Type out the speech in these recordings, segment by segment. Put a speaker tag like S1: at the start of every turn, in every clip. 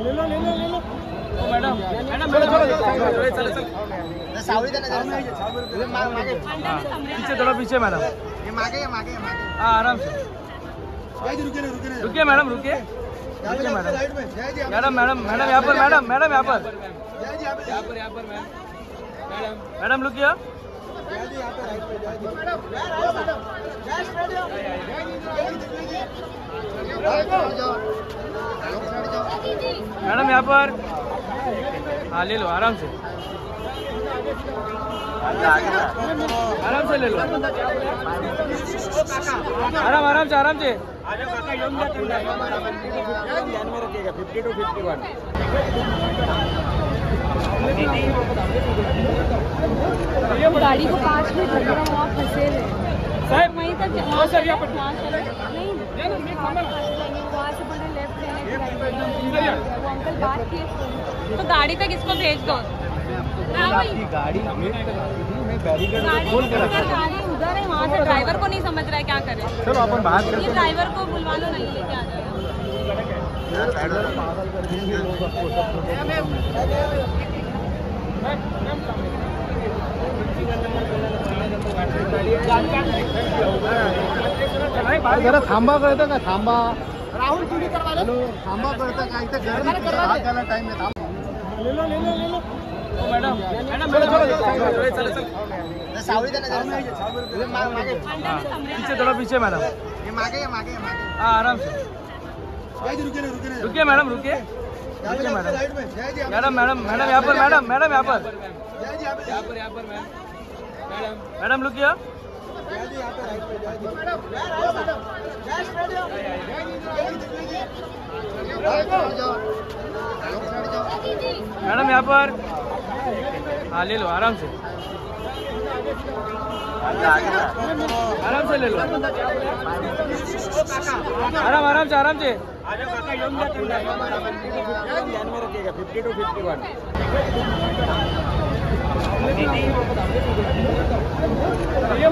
S1: Madam madam
S2: सावळी त्यांना जरा मा- मागे
S1: पीछे थोड़ा पीछे मैडम।
S2: मागे ये, मागे ये, मागे
S1: हाँ आराम से।
S2: रुके रुके
S1: रुकिए मैडम रुकिए। रुकिए मैडम। मैडम मैडम मैडम यहाँ पर मैडम मैडम यहाँ पर। मैडम रुकिए। मैडम यहाँ पर हाँ ले लो आराम से। आराम से ले लो। आराम आराम से आराम से।
S3: गाड़ी को पाँच मिनट लग रहा है वहाँ फंसे
S1: साहब
S3: वहीं तक
S1: हाँ, यहाँ पर-
S3: नहीं वहाँ से लेफ़्ट लेने के लिए वो अंकल बात किए तो गाड़ी तक इसको भेज दो? गाड़ी गाड़ी उधर है वहाँ से ड्राइवर को नहीं समझ रहा है क्या करे
S1: चलो अपन बात
S3: ये ड्राइवर को बुलवा लो नहीं लेके आ जाएगा?
S2: जरा थांबा कळतं का थांबा। राहुल तुम्ही हॅलो थांबा कळतं का इथे गर्दी हात घाला टाइम आहे थांबा.
S1: मैडम मैडम चलो चलो चलो
S2: सावळी त्यांना जरा मा- मागे.
S1: पीछे थोड़ा पीछे मैडम.
S2: मागे ये, मागे ये, मागे.
S1: हाँ आराम से
S2: रुके रुके
S1: रुकिए मैडम रुकिए मैडम. मैडम मैडम मैडम यहाँ पर मैडम मैडम यहाँ पर मैडम. रुकिए मैडम, यहाँ पर हाँ ले लो, आराम से। आराम से ले लो। आराम आराम से आराम से।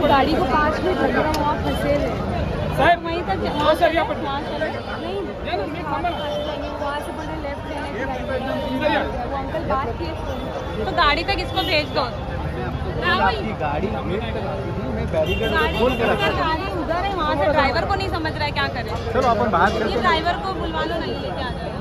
S3: गाड़ी को पाँच मिनट लग रहा है वहाँ फंसे हैं।
S1: साहब
S3: वहीं तक
S1: हाँ, सर, यहाँ पर-
S3: वहाँ चले नहीं वहाँ से बड़े लेफ़्ट लेने के लिए वो अंकल बात किए तो गाड़ी तक इसको भेज दो? गाड़ी गाड़ी उधर है वहाँ से ड्राइवर को नहीं समझ रहा है क्या करे।
S1: चलो अपन बात
S3: ये ड्राइवर को बुलवा लो नहीं लेके आ जाएगा?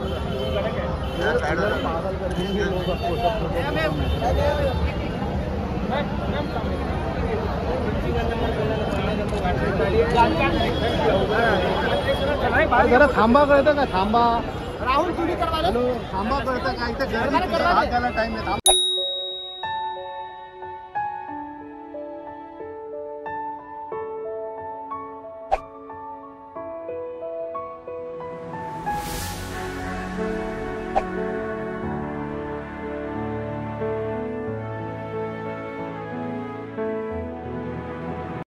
S2: जरा थांबा कळतं का? थांबा. राहुल थांबा कळतं का? इथे घाला टाइम आहे. थांबा.